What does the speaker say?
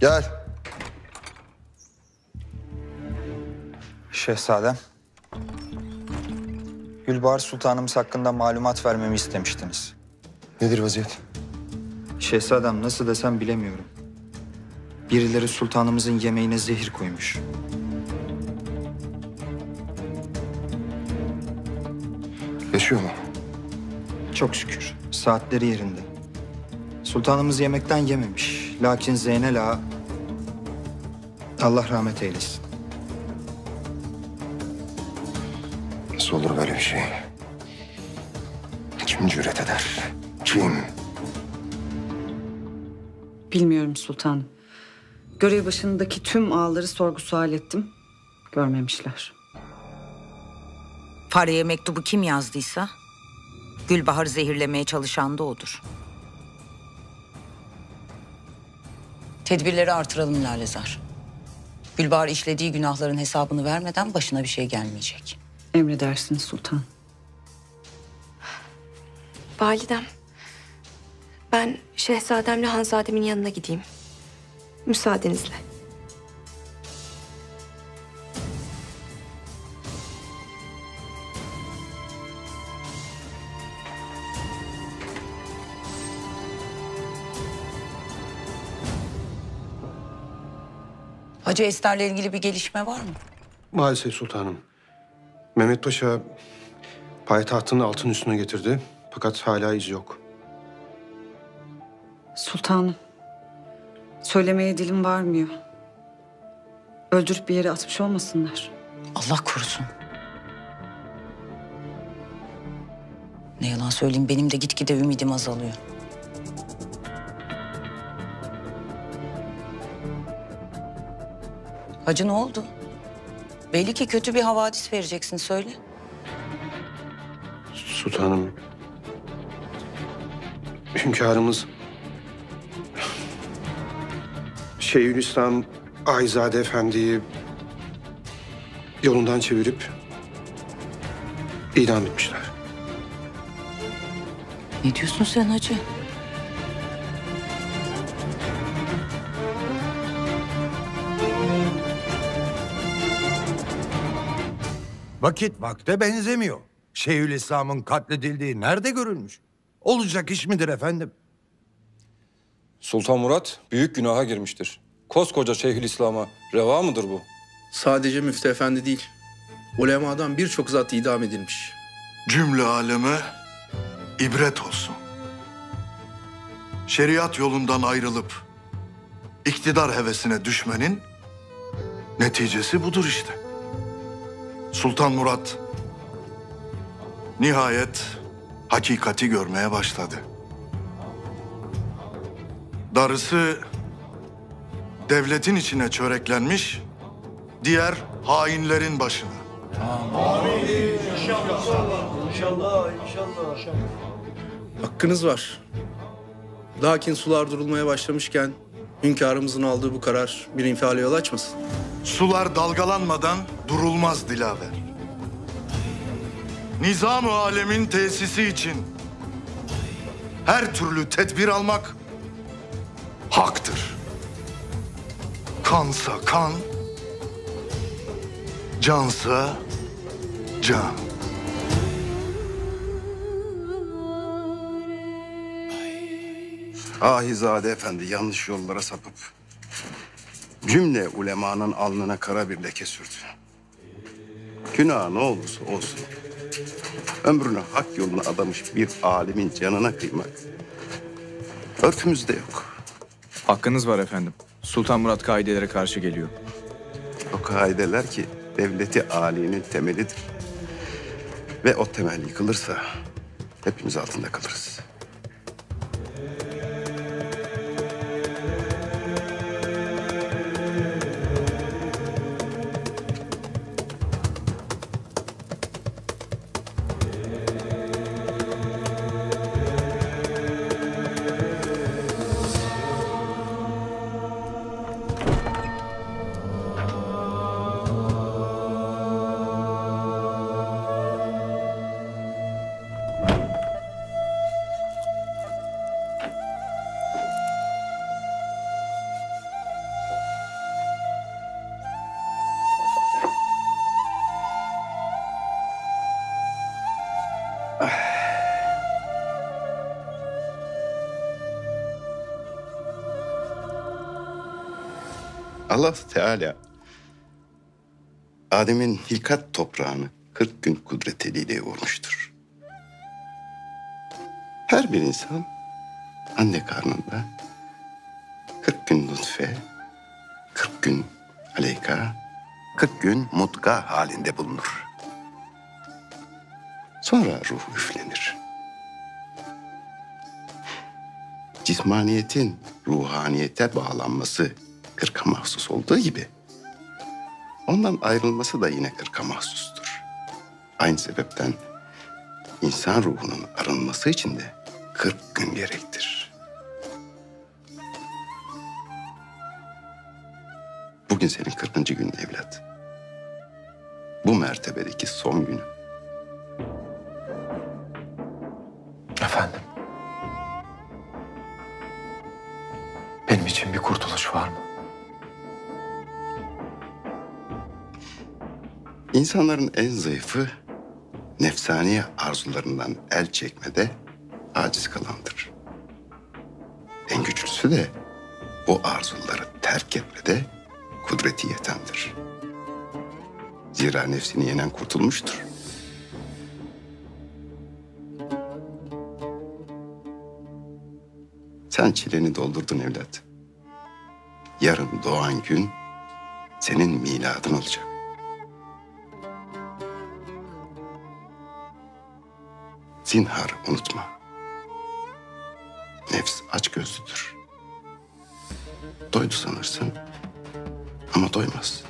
Gel. Şehzadem. Gülbahar Sultanımız hakkında malumat vermemi istemiştiniz. Nedir vaziyet? Şehzadem nasıl desem bilemiyorum. Birileri sultanımızın yemeğine zehir koymuş. Yaşıyor mu? Çok şükür. Saatleri yerinde. Sultanımız yemekten yememiş. Lakin Zeynel Ağa... Allah rahmet eylesin. Nasıl olur böyle bir şey? Kim cüret eder? Kim? Bilmiyorum sultanım. Görev başındaki tüm ağları sorgu sual ettim. Görmemişler. Fareye mektubu kim yazdıysa Gülbahar'ı zehirlemeye çalışan da odur. Tedbirleri artıralım Lalezar. Gülbahar işlediği günahların hesabını vermeden başına bir şey gelmeyecek. Emredersiniz sultan. Validem. Ben şehzademle hanzademin yanına gideyim. Müsaadenizle. Hacı Ester'le ilgili bir gelişme var mı? Maalesef sultanım. Mehmet Paşa payitahtını altın üstüne getirdi. Fakat hala iz yok. Sultanım. Söylemeye dilim varmıyor. Öldürüp bir yere atmış olmasınlar. Allah korusun. Ne yalan söyleyeyim benim de gitgide ümidim azalıyor. Hacı ne oldu? Belli ki kötü bir havadis vereceksin söyle. Sultanım. Hünkârımız... Şeyhülislam Ayzade Efendi'yi yolundan çevirip idam etmişler. Ne diyorsun sen hacı? Vakit vakte benzemiyor. Şeyhülislam'ın katledildiği nerede görülmüş? Olacak iş midir efendim? Sultan Murat büyük günaha girmiştir. Koskoca Şeyhülislam'a reva mıdır bu? Sadece Müftü Efendi değil. Ulemadan birçok zat idam edilmiş. Cümle aleme ibret olsun. Şeriat yolundan ayrılıp iktidar hevesine düşmenin neticesi budur işte. Sultan Murat nihayet hakikati görmeye başladı. Darısı devletin içine çöreklenmiş diğer hainlerin başına. Hakkınız var. Lakin sular durulmaya başlamışken hünkârımızın aldığı bu karar bir infiale yol açmasın. Sular dalgalanmadan durulmaz Dilaver. Nizam-ı alemin tesisi için her türlü tedbir almak haktır. Kansa kan, cansa can. Ahizade Efendi yanlış yollara sapıp cümle ulemanın alnına kara bir leke sürdü. Günah ne olursa olsun ömrünü hak yoluna adamış bir alimin canına kıymak örfümüzde yok. Hakkınız var efendim. Sultan Murat kaidelere karşı geliyor. O kaideler ki devleti ali'nin temelidir. Ve o temel yıkılırsa hepimiz altında kalırız. Allah Teala Adem'in hilkat toprağını 40 gün kudret eliyle yoğurmuştur. Her bir insan anne karnında 40 gün nutfe, 40 gün aleyka, 40 gün mutka halinde bulunur. Sonra ruh üflenir. Cismaniyetin ruhaniyete bağlanması kırka mahsus olduğu gibi ondan ayrılması da yine kırka mahsustur. Aynı sebepten insan ruhunun arınması için de 40 gün gerektir. Bugün senin 40. günün evlat. Bu mertebedeki son günü. Efendim. Benim için bir kurtuluş var mı? İnsanların en zayıfı nefsani arzularından el çekmede aciz kalandır. En güçlüsü de bu arzuları terk etmede kudreti yetendir. Zira nefsini yenen kurtulmuştur. Sen çileni doldurdun evlat. Yarın doğan gün senin miladın olacak. Zinhar unutma. Nefs aç gözlüdür. Doydu sanırsın ama doymaz.